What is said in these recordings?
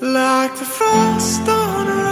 like the frost on a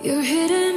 Your hidden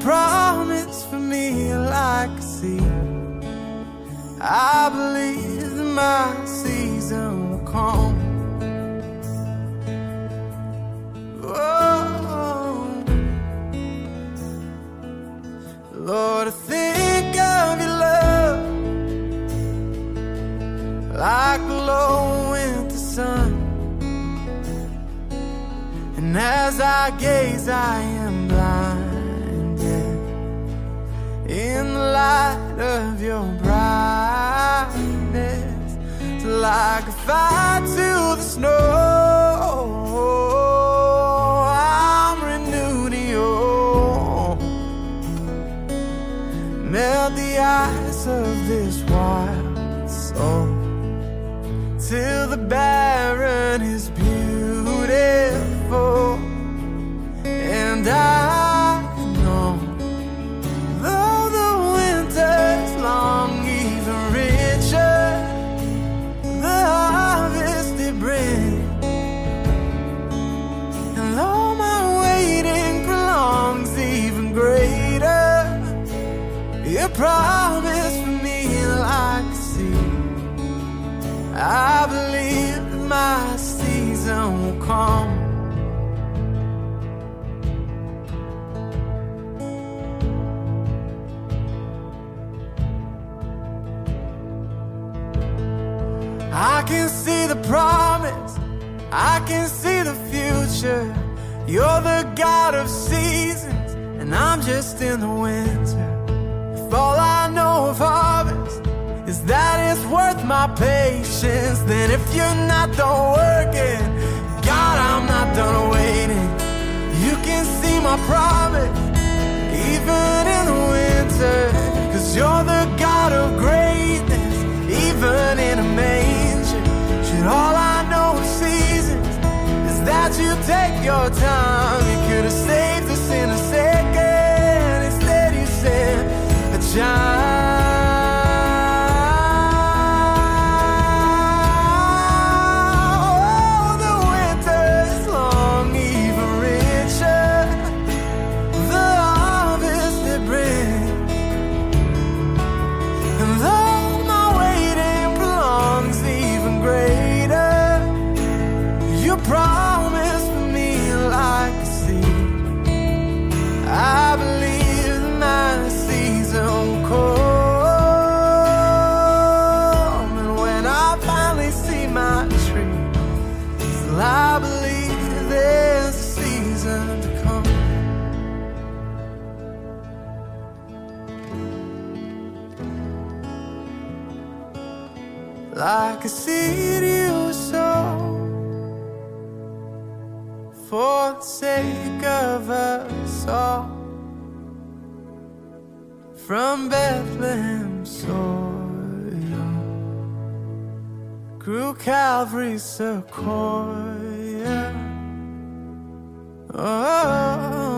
promise for me like a seed. I believe that my season will come. Oh, Lord, I think of your love like the low winter sun. And as I gaze, I am in the light of your brightness. Like a fire to the snow. I'm renewed in you. Melt the ice of this wild soul till the barren is beautiful. And I promise for me like a seed. I believe that my season will come. I can see the promise, I can see the future. You're the God of seasons, and I'm just in the winter. All I know of harvest is that it's worth my patience, then if you're not done working, God, I'm not done waiting. You can see my promise, even in the winter, cause you're the God of greatness, even in a manger. Should all I know of seasons is that you take your time, you could have saved us in a second. Instead, you sent a like a seed you sow for the sake of us all. From Bethlehem soil grew Calvary's sequoia. Oh.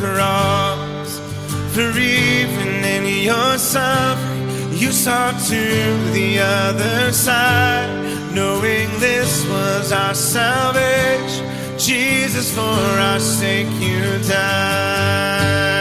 Cross, for even in your suffering, you saw to the other side, knowing this was our salvation. Jesus, for our sake, you died.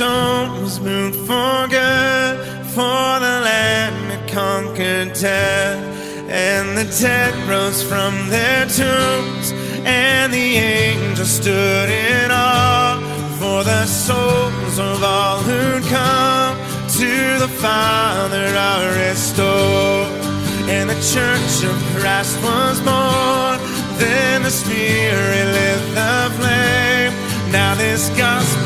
Stone was moved for good. For the Lamb that conquered death, and the dead rose from their tombs, and the angels stood in awe for the souls of all who'd come to the Father are restored and the church of Christ was born. Then the Spirit lit the flame. Now this gospel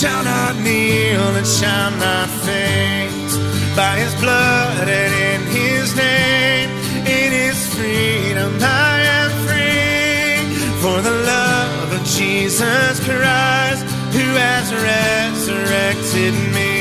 shall not kneel and shall not faint. By His blood and in His name, in His freedom I am free. For the love of Jesus Christ, who has resurrected me.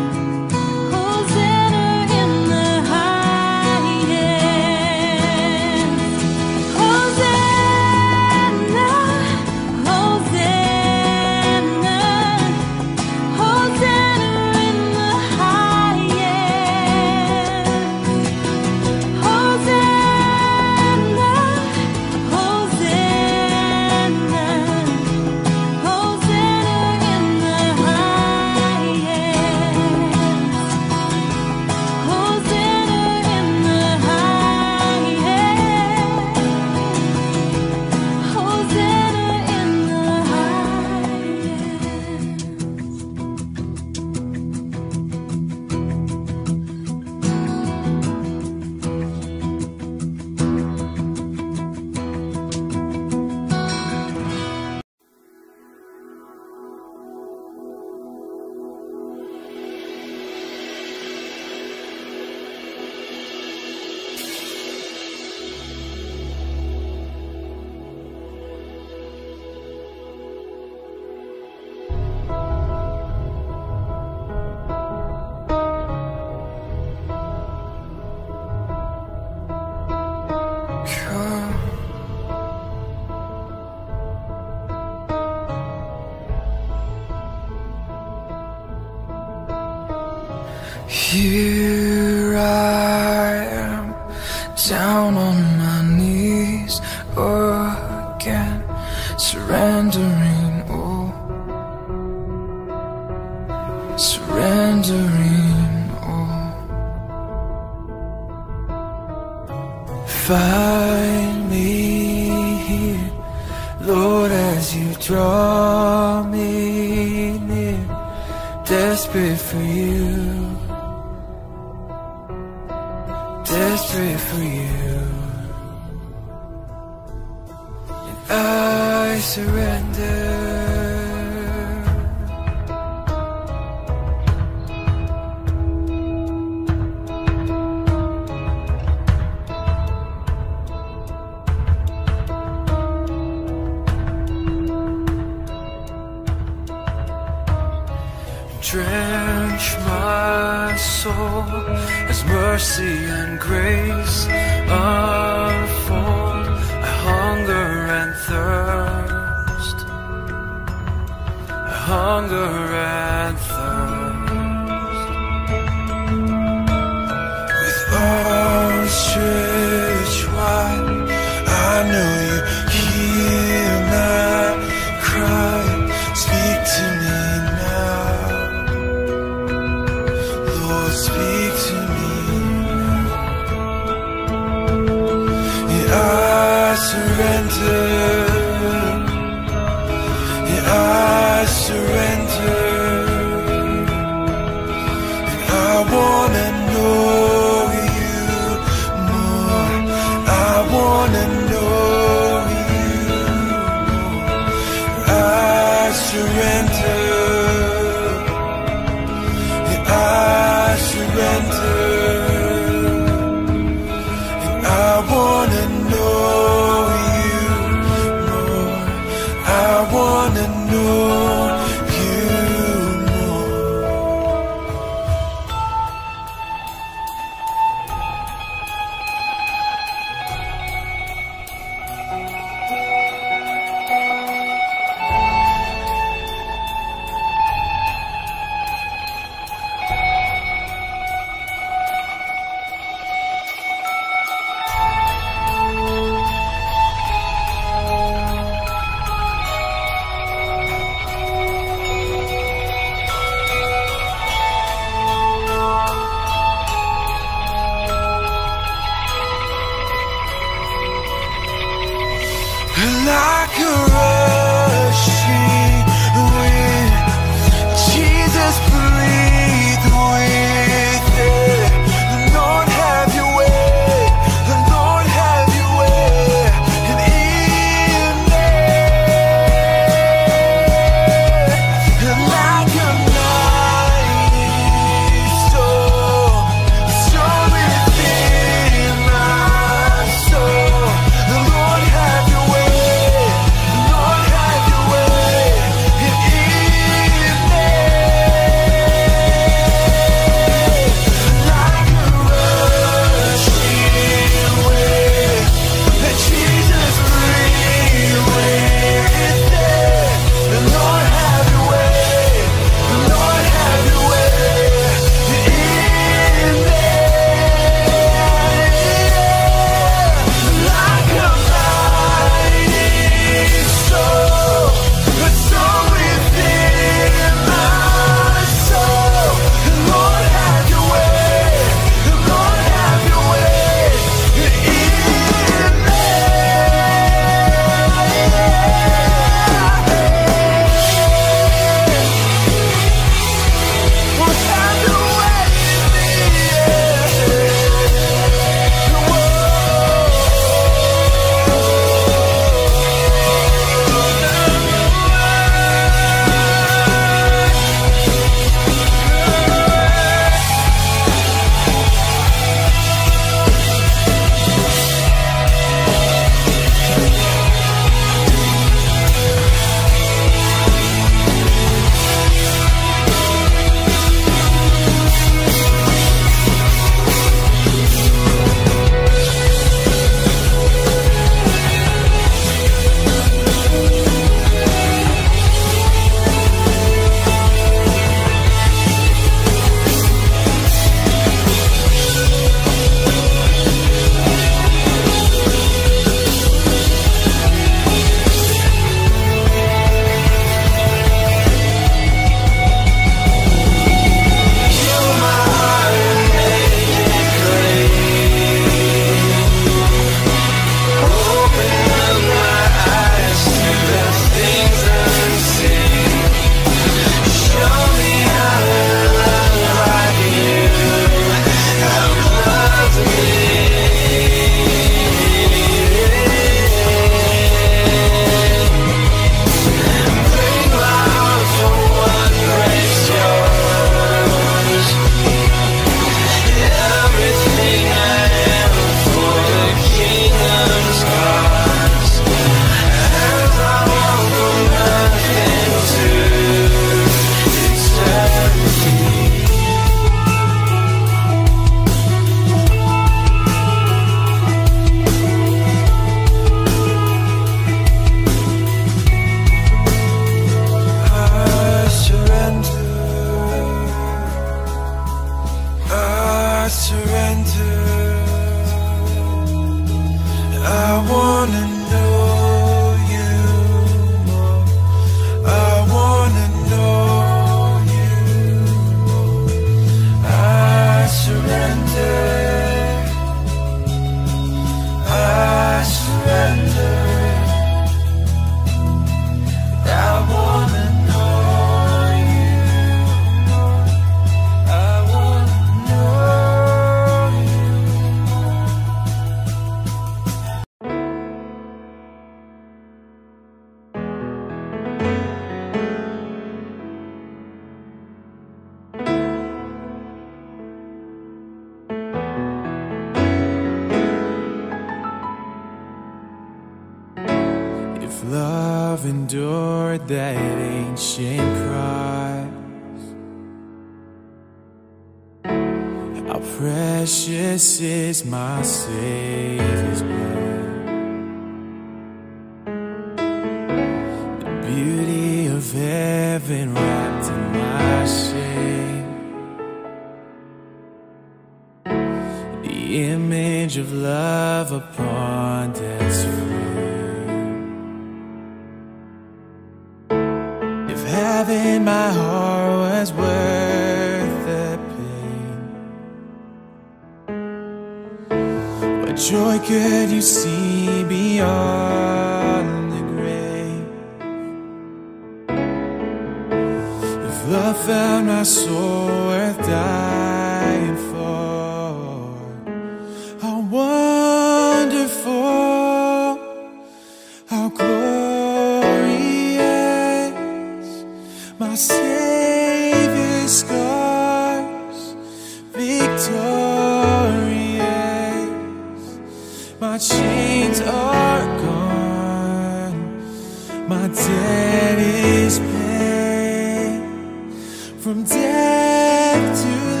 from death to life.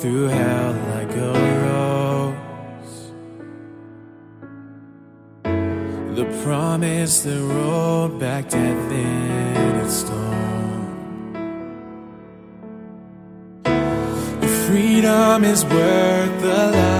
through hell like a rose. The promise that rolled back death in its storm. The freedom is worth the life.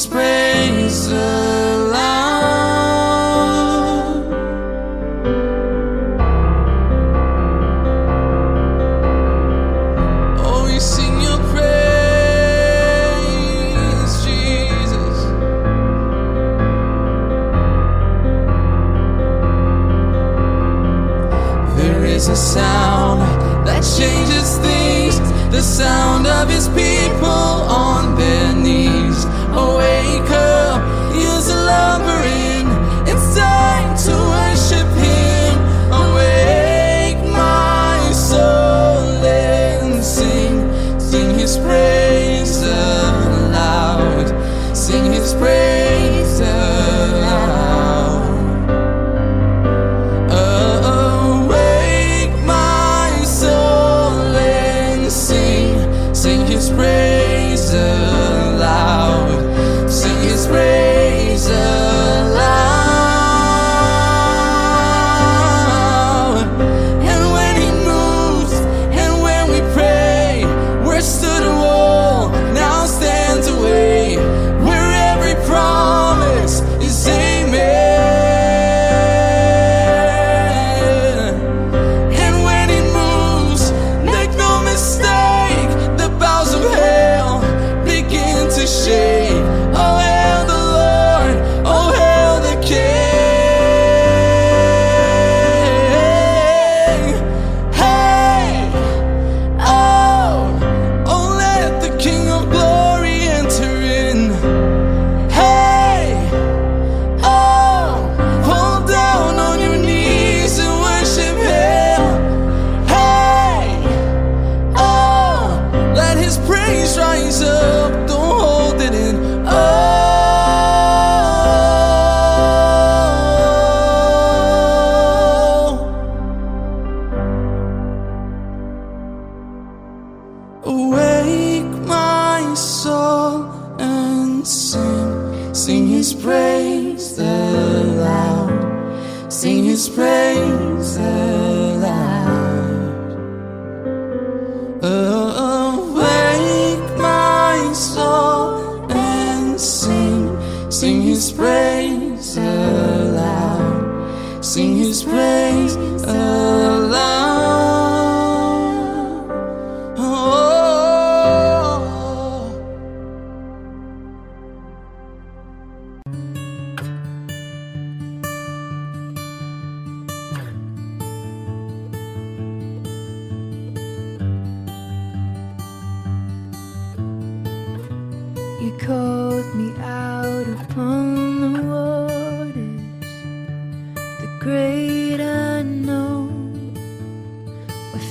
spaces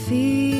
第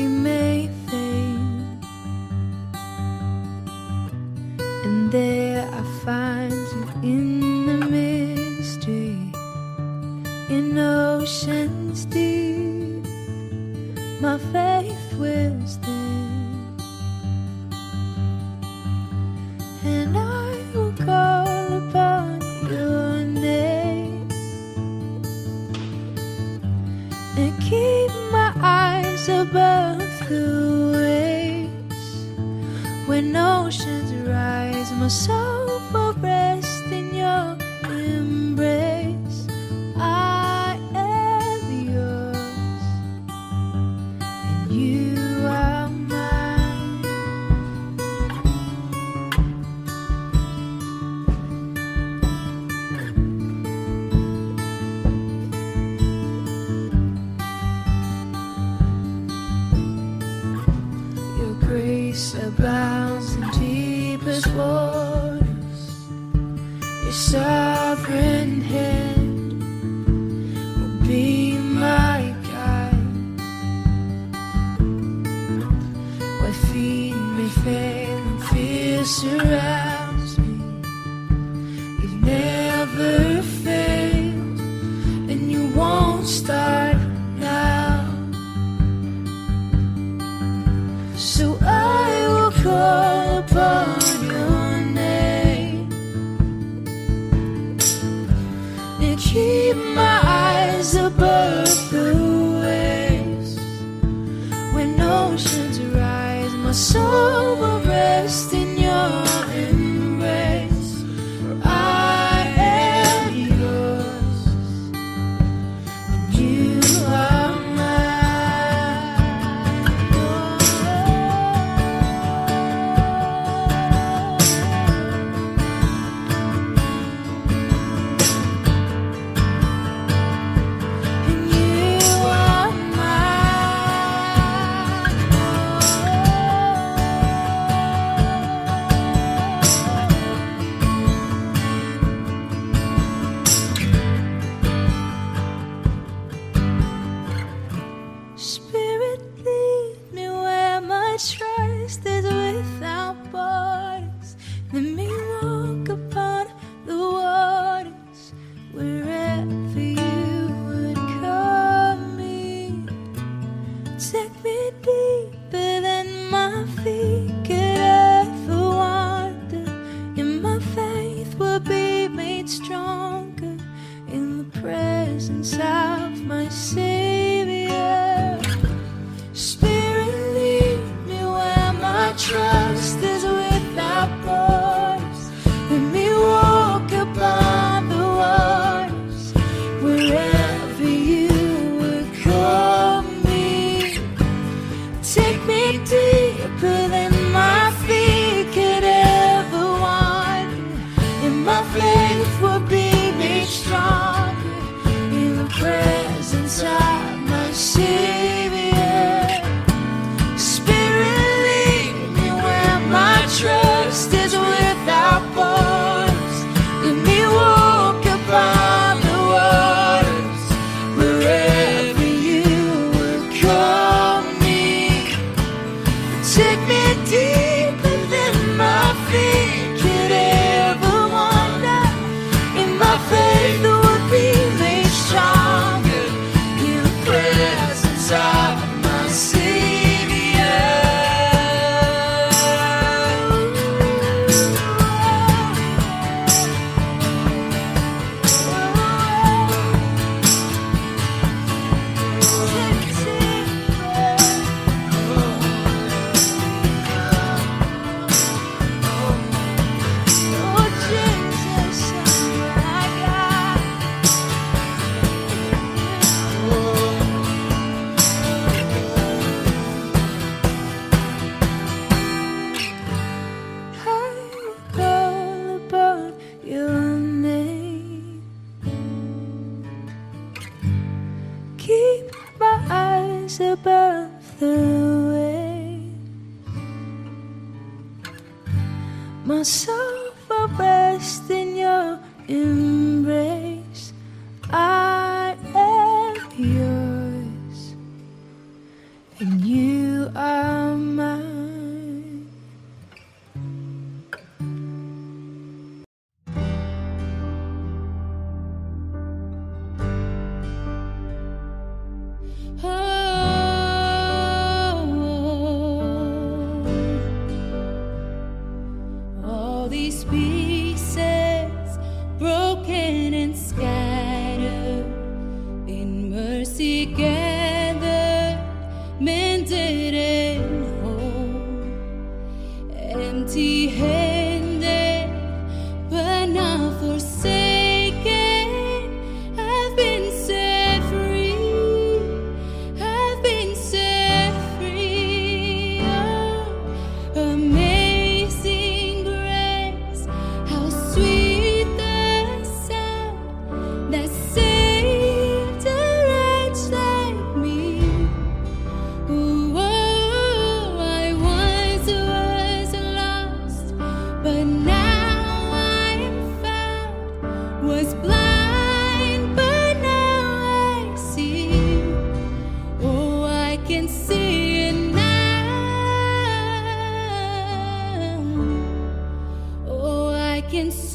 can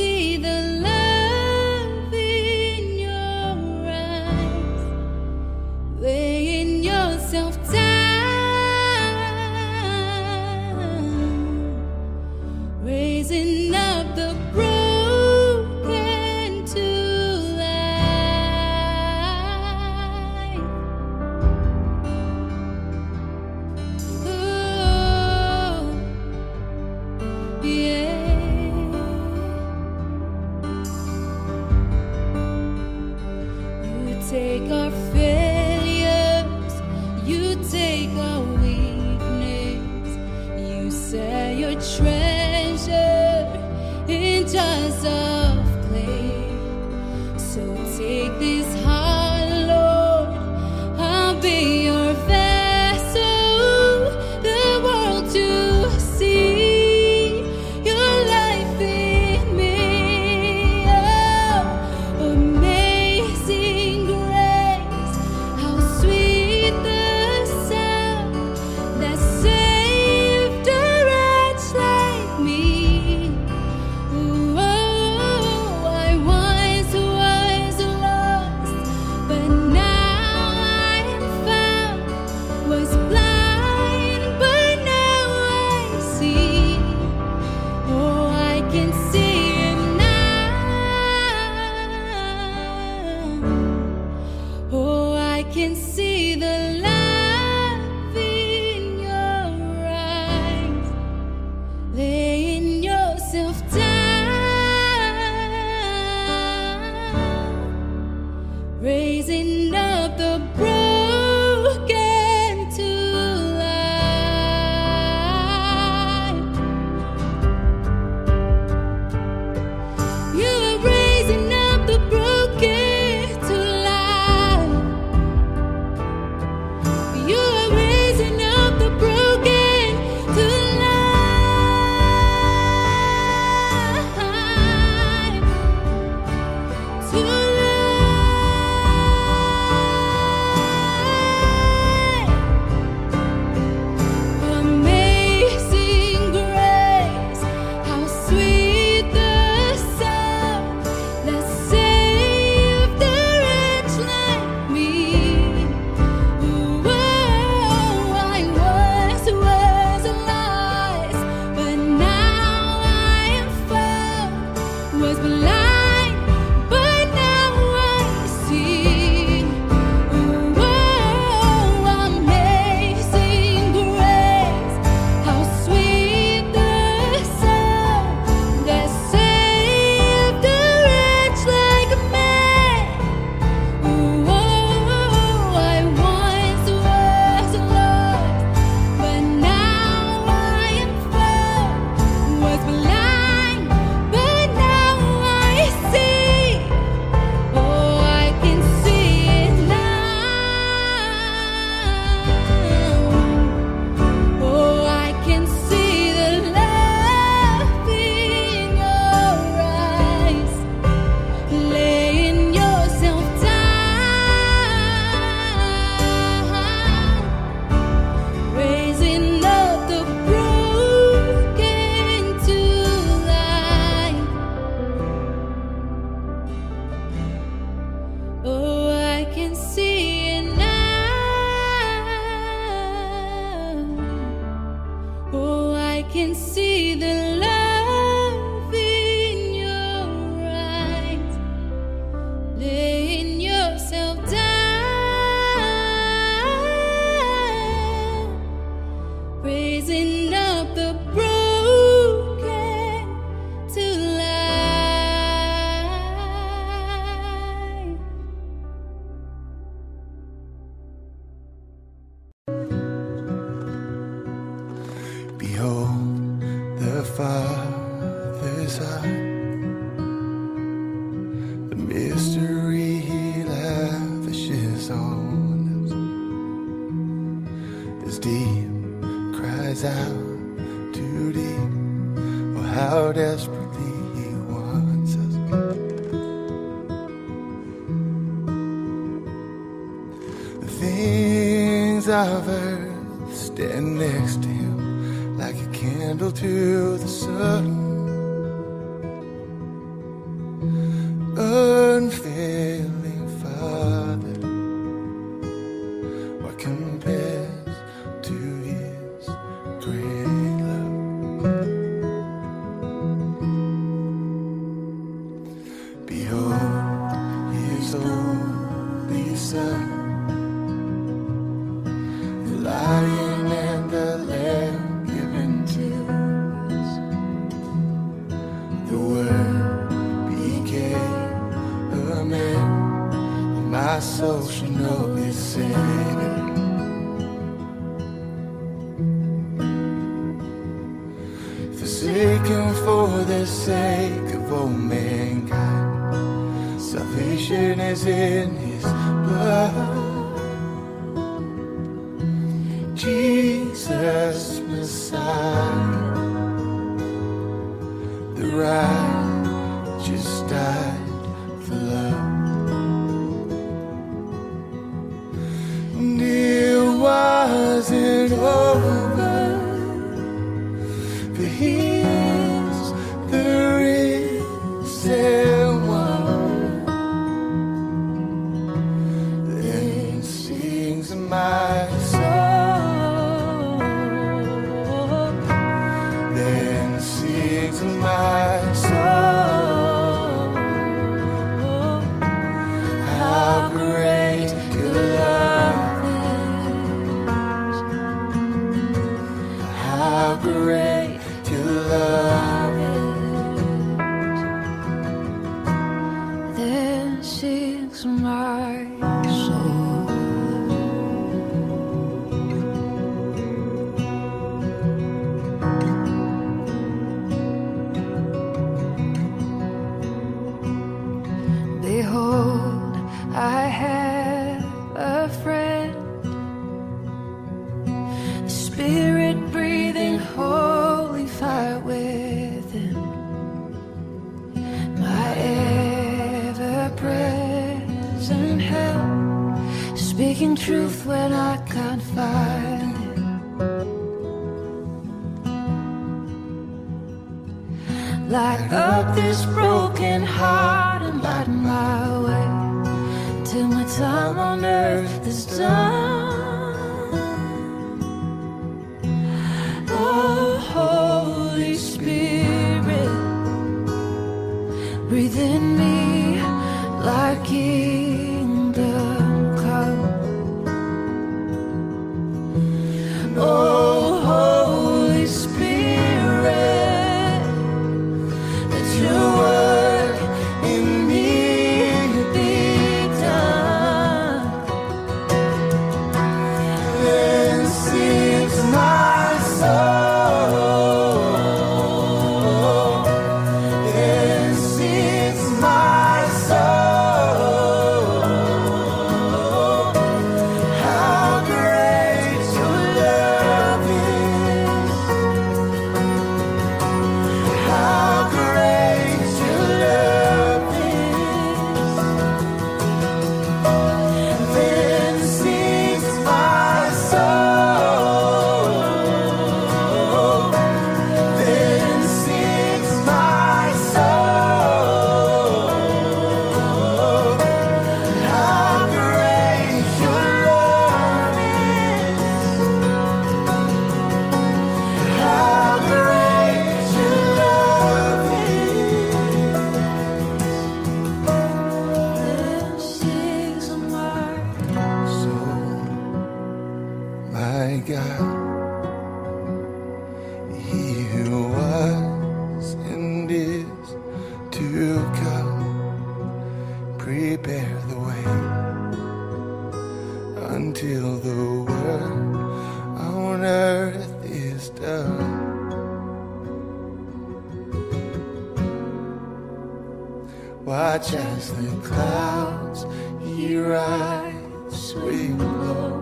Watch as the clouds he rides swing low.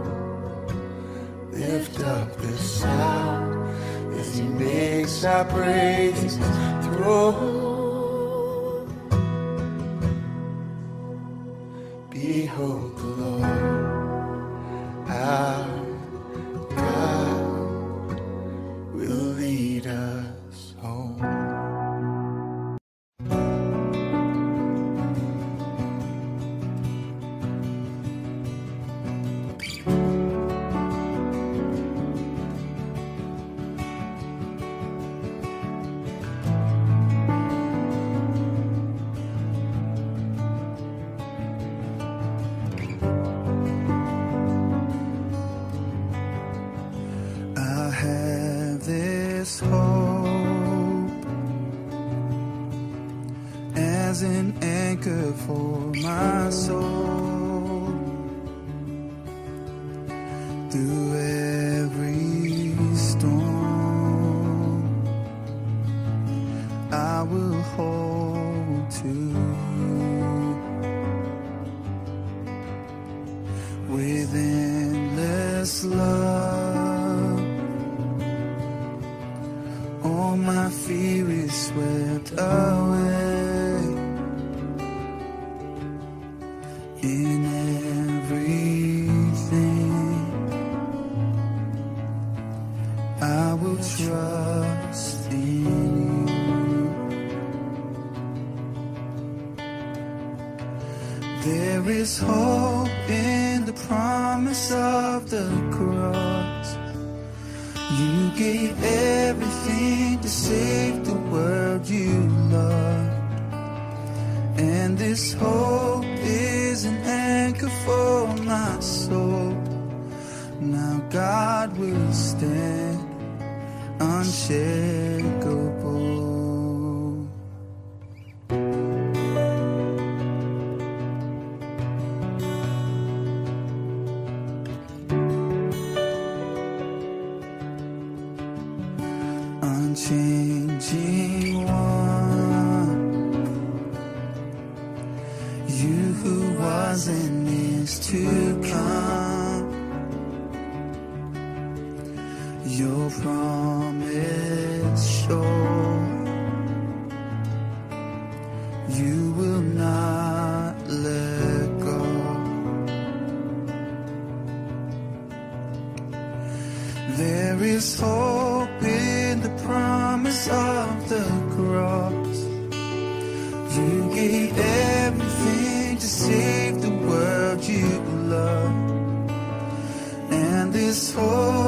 Lift up the sound as he makes our praises through. this whole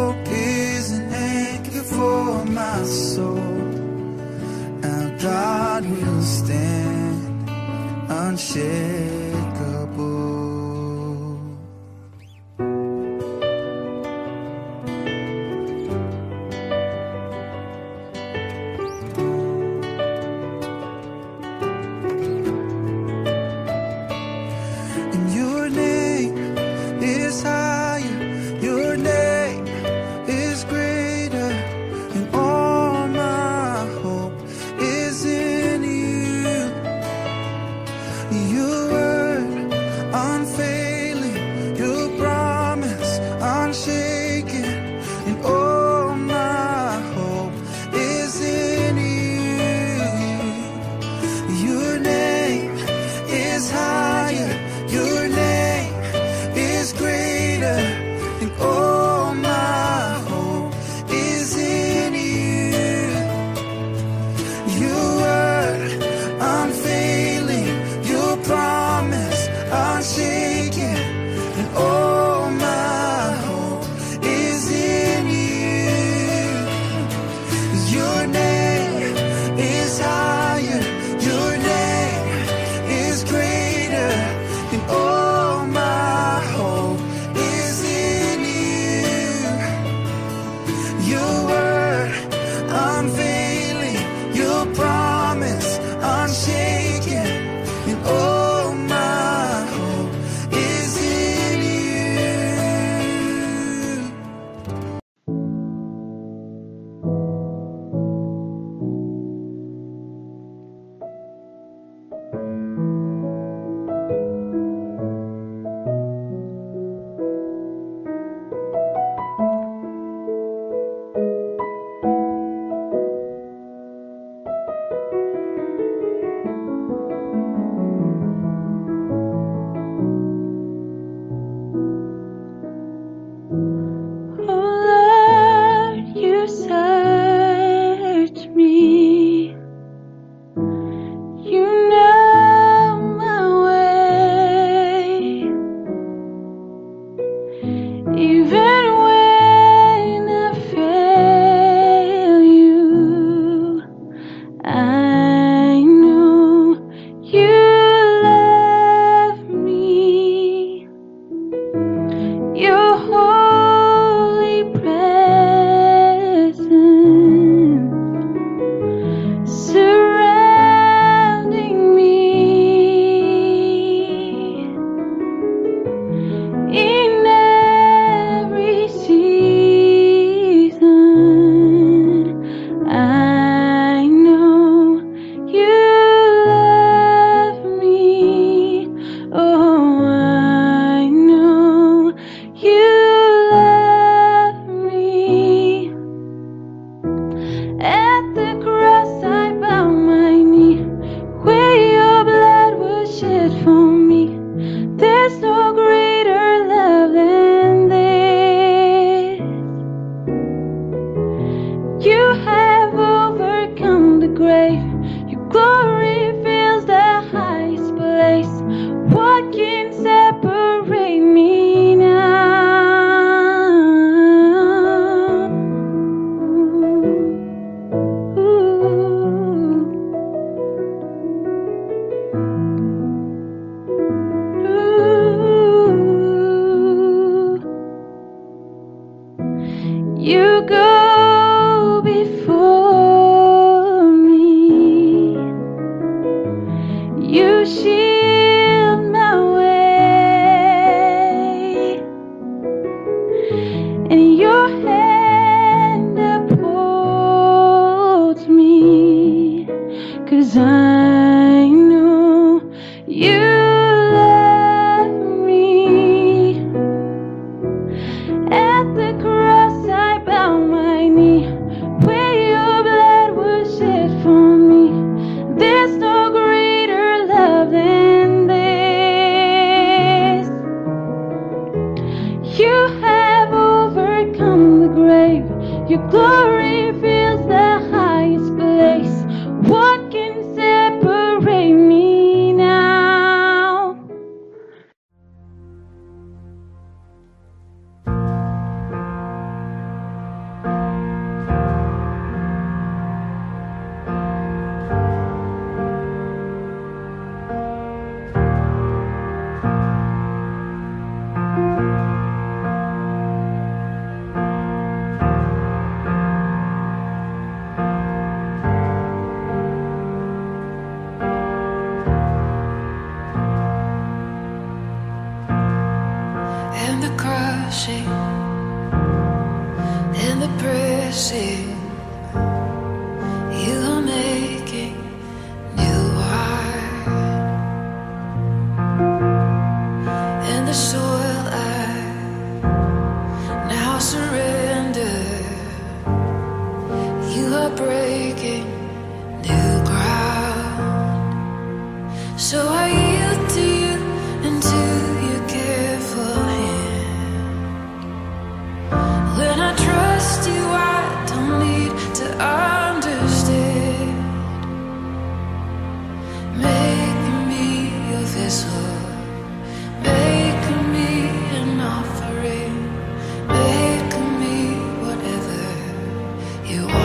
you want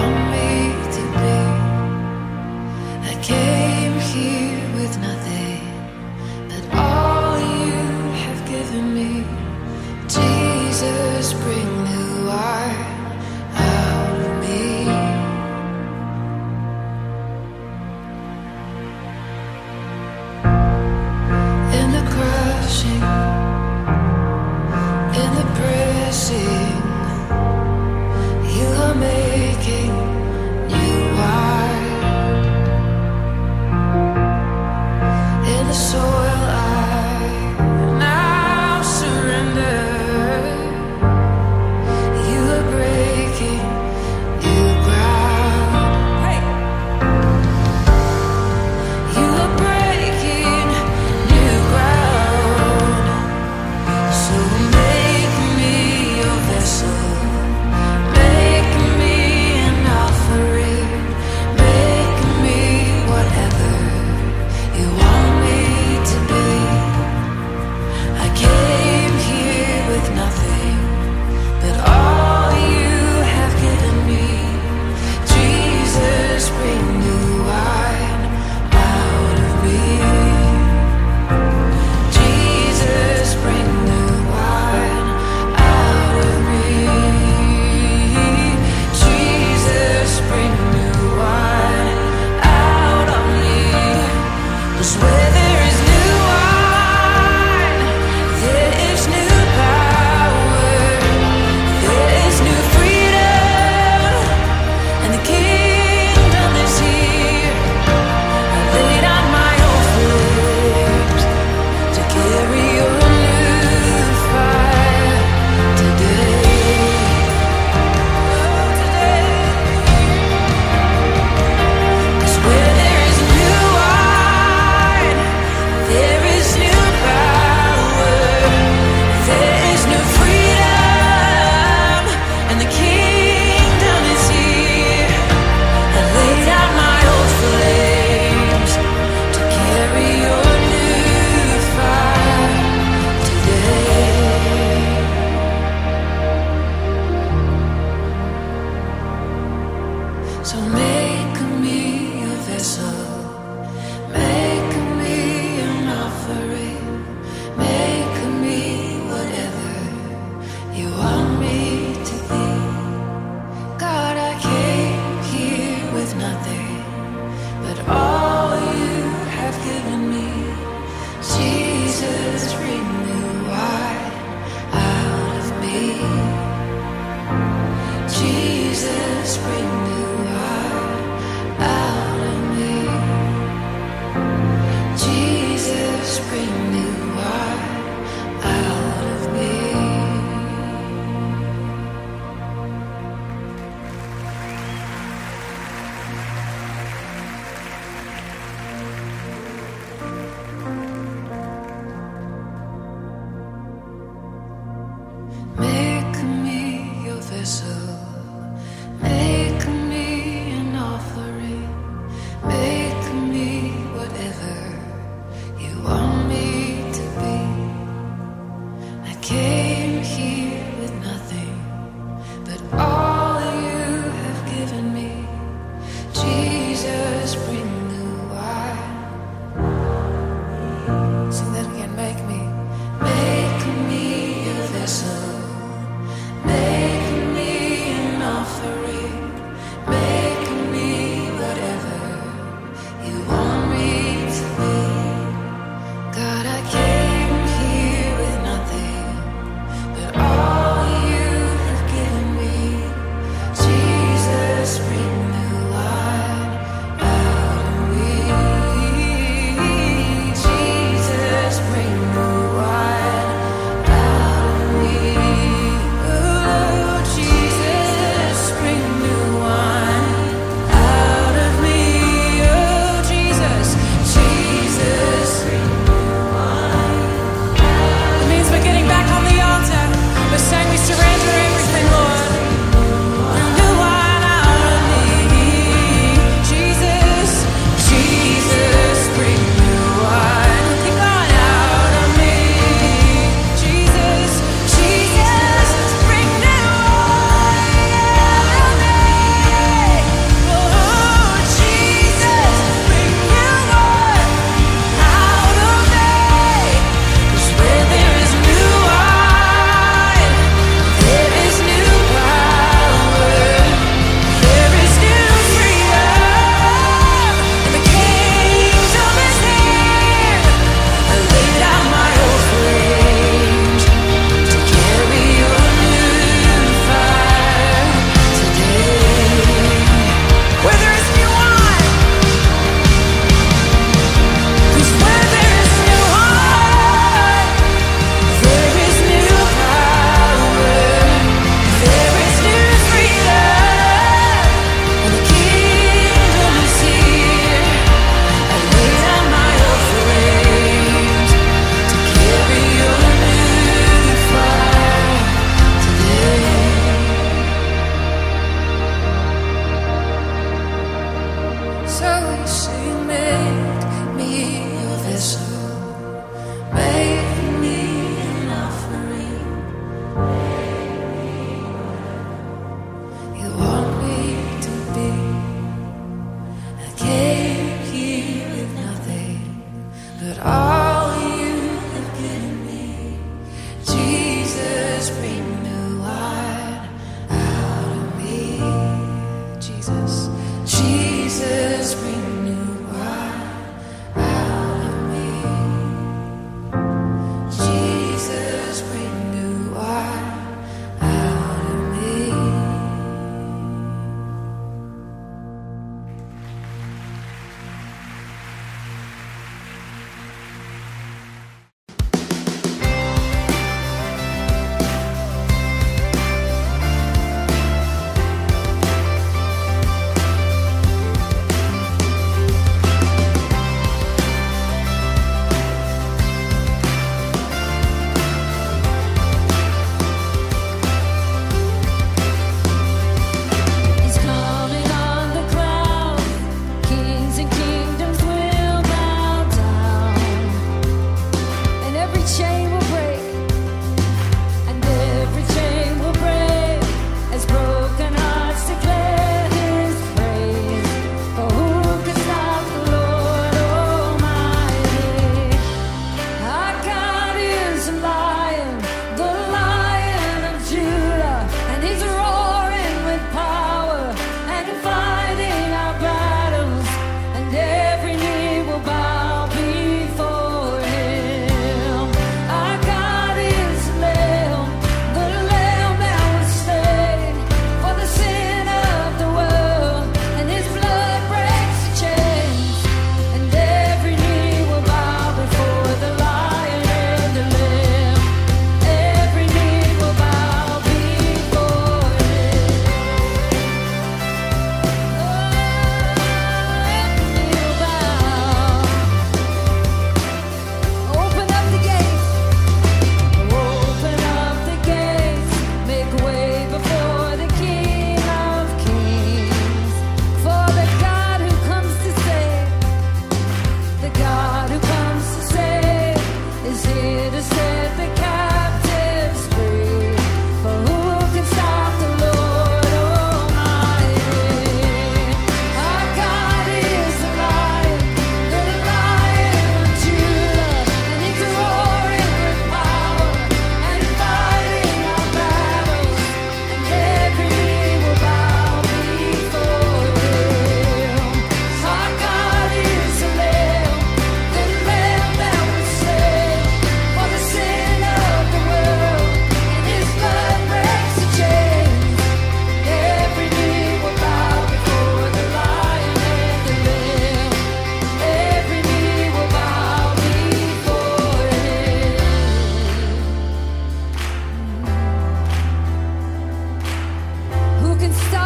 all.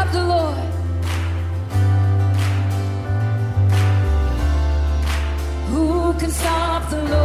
of the Lord. Who can stop the Lord?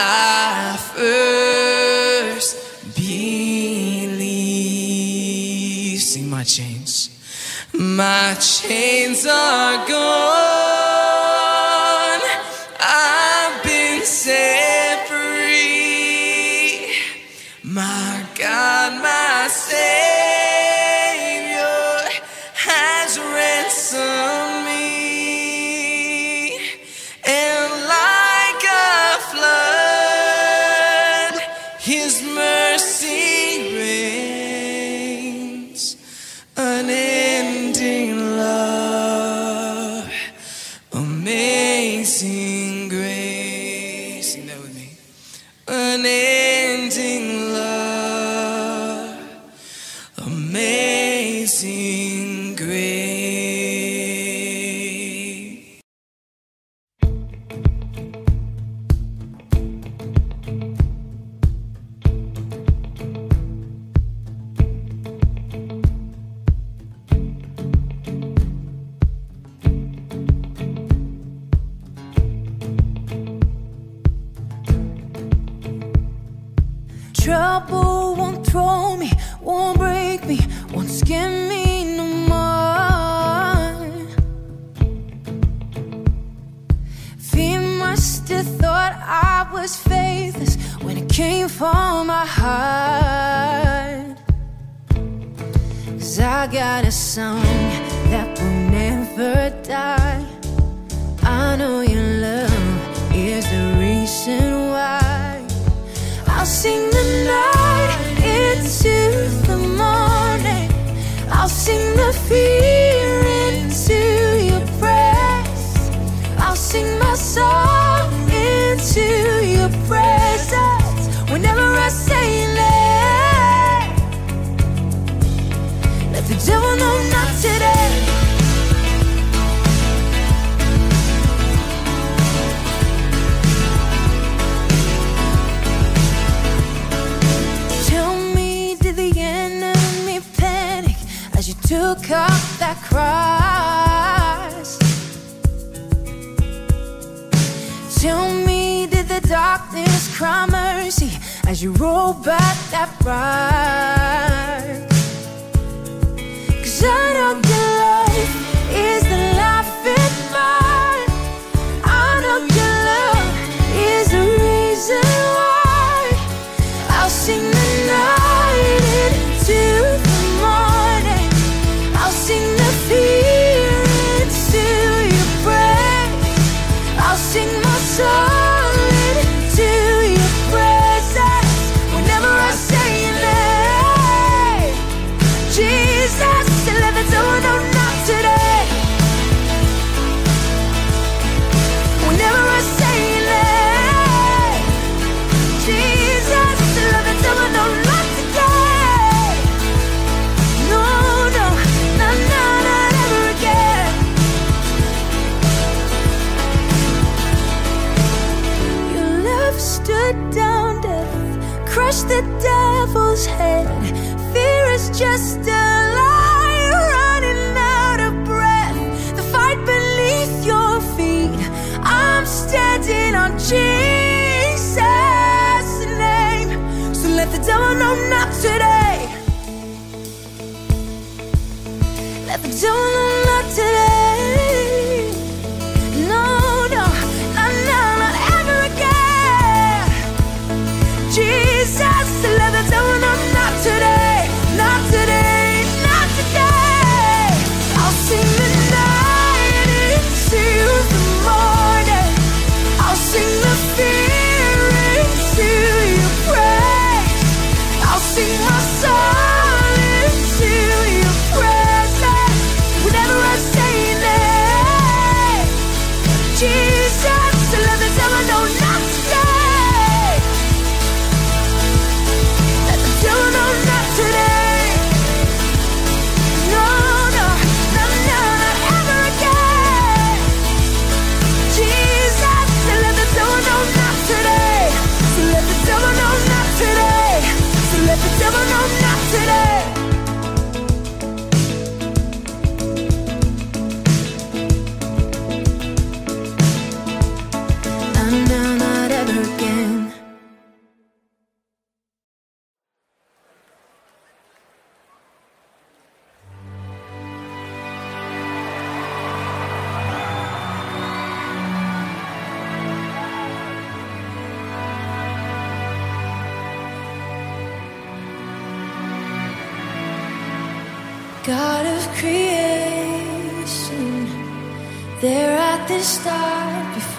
I first believed. See, my chains. My chains are gone.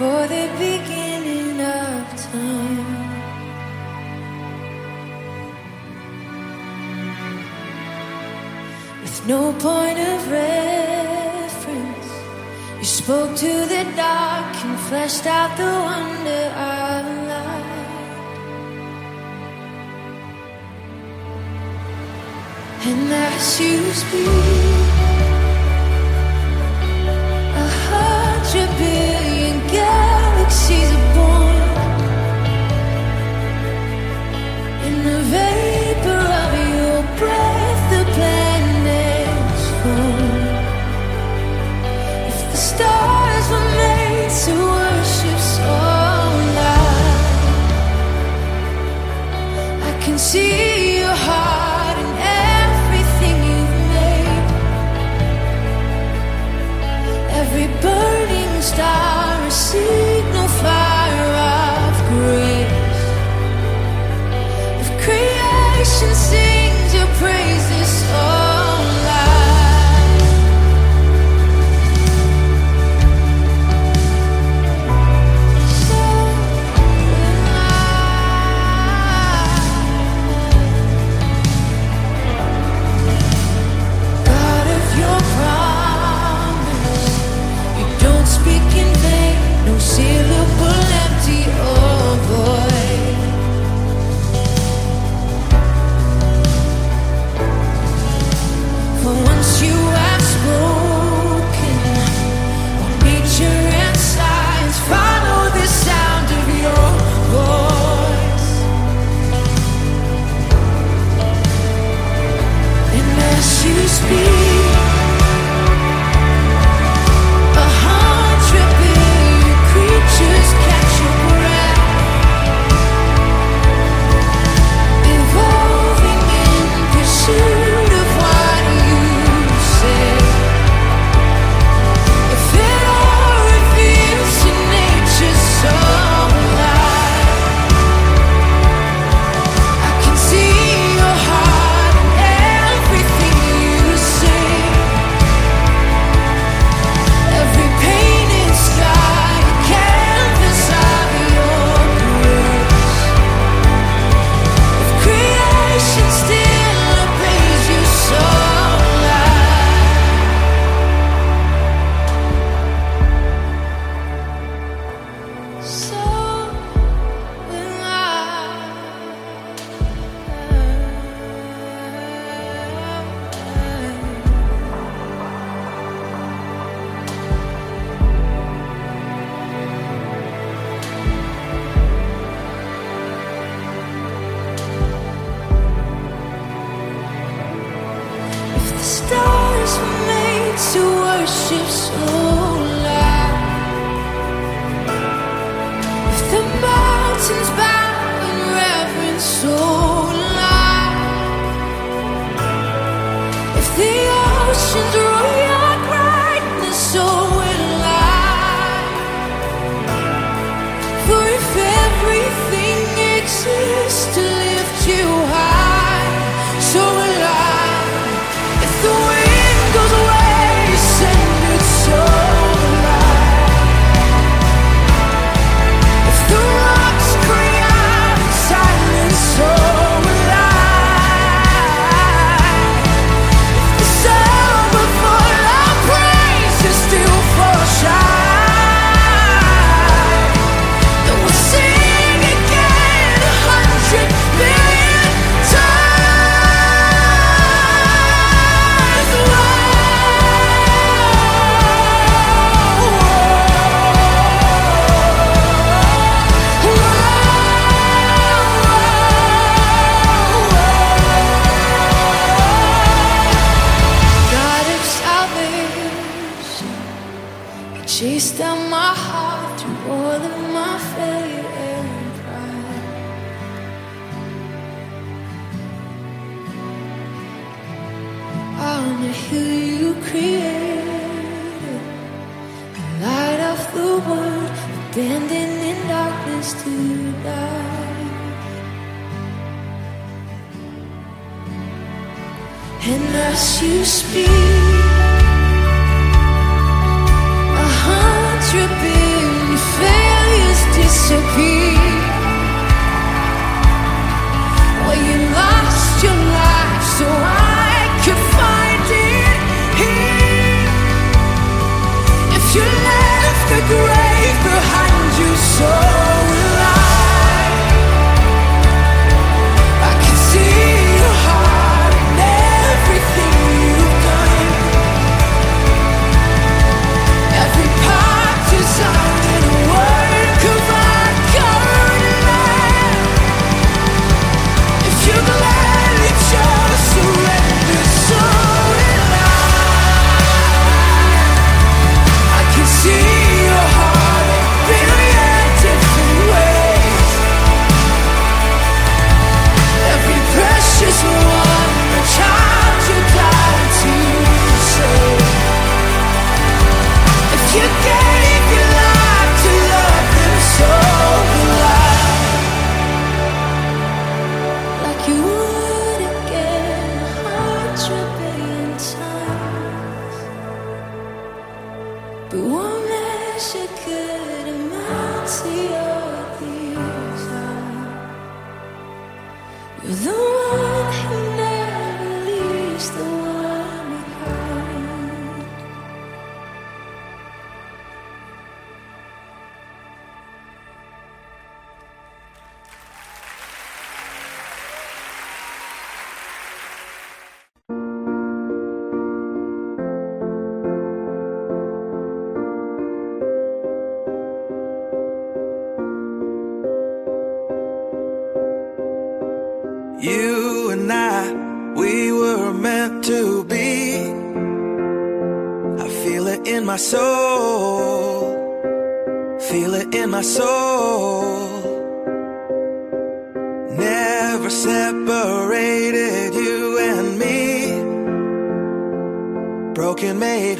For the beginning of time. With no point of reference, you spoke to the dark and fleshed out the wonder of light. And as you speak, a hundred billion she's a.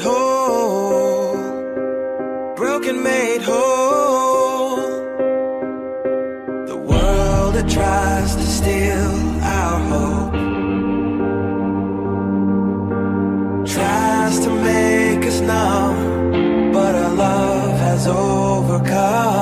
made whole. Broken made whole. The world that tries to steal our hope. Tries to make us numb, but our love has overcome.